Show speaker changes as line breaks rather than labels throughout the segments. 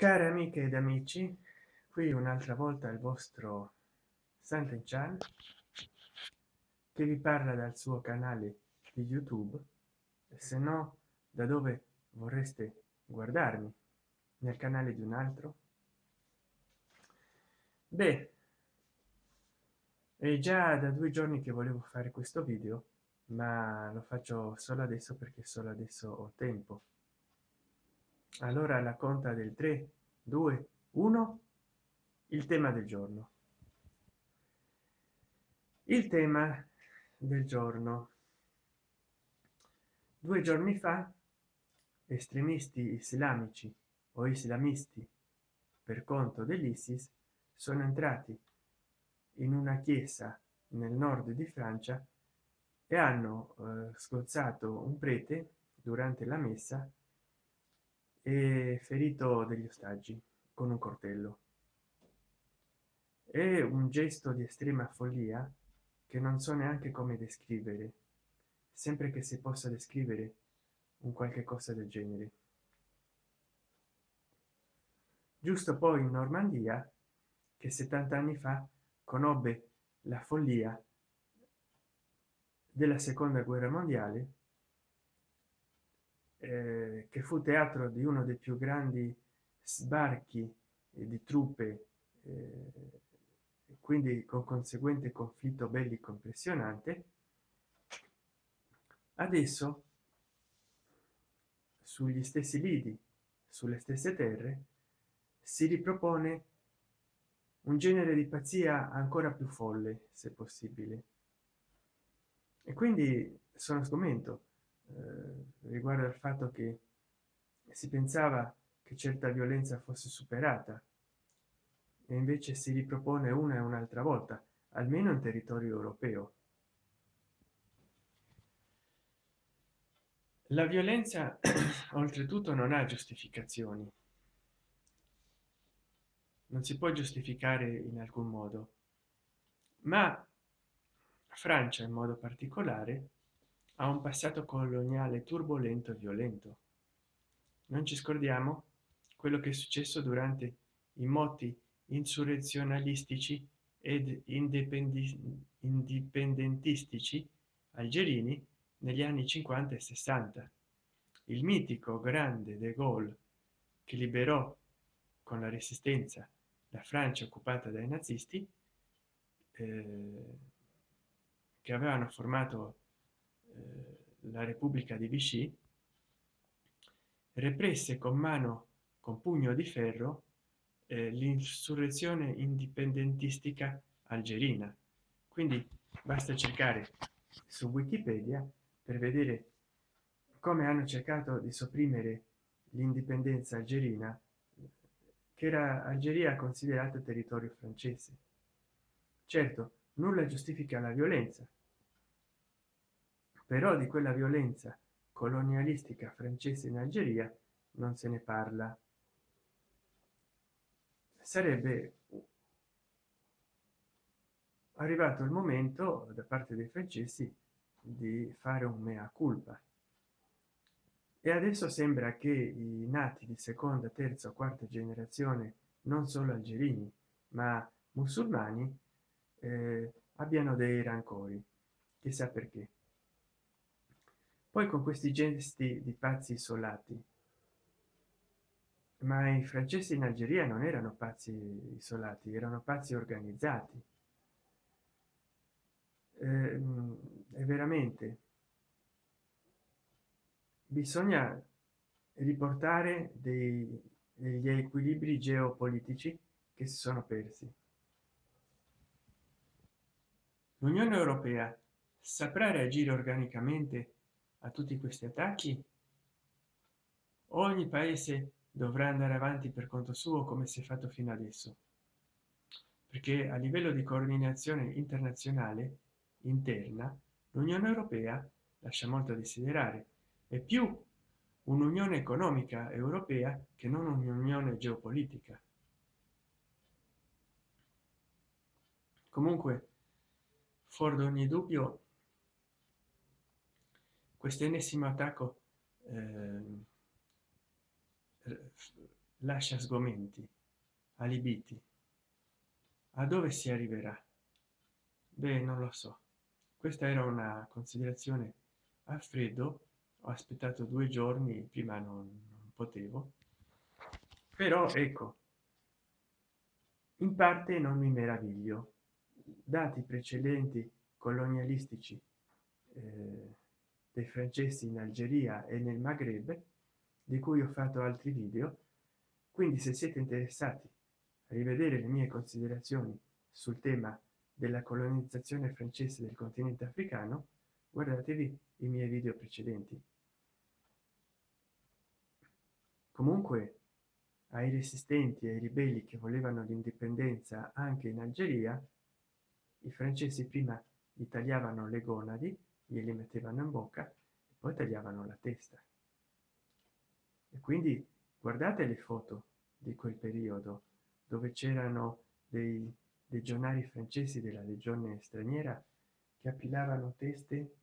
care amiche ed amici qui un'altra volta il vostro Santen Chan che vi parla dal suo canale di youtube se no da dove vorreste guardarmi? Nel canale di un altro? Beh è già da due giorni che volevo fare questo video ma lo faccio solo adesso perché solo adesso ho tempo. Allora la conta del 3 2 1 il tema del giorno. Il tema del giorno. Due giorni fa estremisti islamici o islamisti per conto dell'isis sono entrati in una chiesa nel nord di francia e hanno eh, scozzato un prete durante la messa e ferito degli ostaggi con un coltello è un gesto di estrema follia che non so neanche come descrivere sempre che si possa descrivere un qualche cosa del genere. Giusto poi in normandia che 70 anni fa conobbe la follia della seconda guerra mondiale eh, che fu teatro di uno dei più grandi sbarchi di truppe eh, quindi con conseguente conflitto bellico impressionante adesso sugli stessi lidi sulle stesse terre si ripropone un genere di pazzia ancora più folle se possibile. E quindi sono sgomento. eh, riguardo al fatto che si pensava che certa violenza fosse superata e invece si ripropone una e un'altra volta almeno in territorio europeo. La violenza oltretutto non ha giustificazioni. Non si può giustificare in alcun modo. Ma francia in modo particolare ha un passato coloniale turbolento e violento. Non ci scordiamo quello che è successo durante i moti insurrezionalistici ed indipendentistici algerini negli anni 50 e 60 il mitico grande de Gaulle che liberò con la resistenza la francia occupata dai nazisti eh, che avevano formato la repubblica di vichy represse con mano con pugno di ferro eh, l'insurrezione indipendentistica algerina. Quindi basta cercare su wikipedia per vedere come hanno cercato di sopprimere l'indipendenza algerina che era algeria considerata territorio francese. Certo nulla giustifica la violenza però di quella violenza colonialistica francese in algeria non se ne parla. Sarebbe arrivato il momento da parte dei francesi di fare un mea culpa. E adesso sembra che i nati di seconda terza o quarta generazione non solo algerini ma musulmani eh, abbiano dei rancori. Chissà perché poi con questi gesti di pazzi isolati. Ma i francesi in algeria non erano pazzi isolati erano pazzi organizzati. Eh, è veramente bisogna riportare dei, degli equilibri geopolitici che si sono persi. L'unione europea saprà reagire organicamente a tutti questi attacchi? Ogni paese dovrà andare avanti per conto suo come si è fatto fino adesso. Perché a livello di coordinazione internazionale interna l'unione europea lascia molto a desiderare. È più un'unione economica europea che non un'unione geopolitica. Comunque fuori ogni dubbio questo ennesimo attacco eh, lascia sgomenti alibiti. A dove si arriverà? Beh non lo so. Questa era una considerazione a freddo. Ho aspettato due giorni prima non, non potevo. Però ecco in parte non mi meraviglio. Dati precedenti colonialistici eh, dei francesi in algeria e nel maghreb di cui ho fatto altri video. Quindi se siete interessati a rivedere le mie considerazioni sul tema della colonizzazione francese del continente africano guardatevi i miei video precedenti. Comunque ai resistenti ai ribelli che volevano l'indipendenza anche in algeria i francesi prima gli tagliavano le gonadi glieli mettevano in bocca e poi tagliavano la testa. E quindi guardate le foto di quel periodo dove c'erano dei legionari francesi della legione straniera che appilavano teste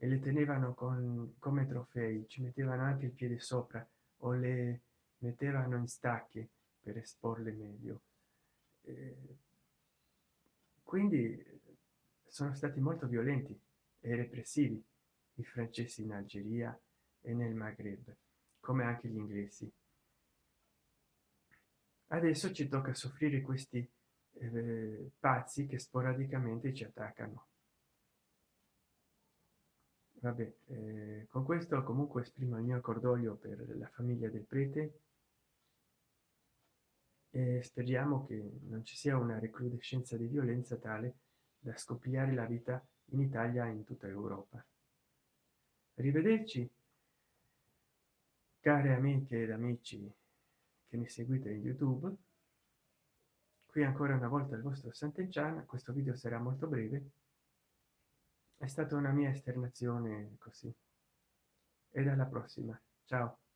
e le tenevano con come trofei ci mettevano anche il piede sopra o le mettevano in stacche per esporle meglio. Eh, quindi sono stati molto violenti e repressivi i francesi in algeria e nel maghreb come anche gli inglesi. Adesso ci tocca soffrire questi eh, pazzi che sporadicamente ci attaccano. Vabbè eh, con questo comunque esprimo il mio cordoglio per la famiglia del prete e speriamo che non ci sia una recrudescenza di violenza tale da scoppiare la vita in italia e in tutta europa. Arrivederci care amiche ed amici che mi seguite in youtube. Qui ancora una volta il vostro sant'enciana questo video sarà molto breve. È stata una mia esternazione così. Ed alla prossima. Ciao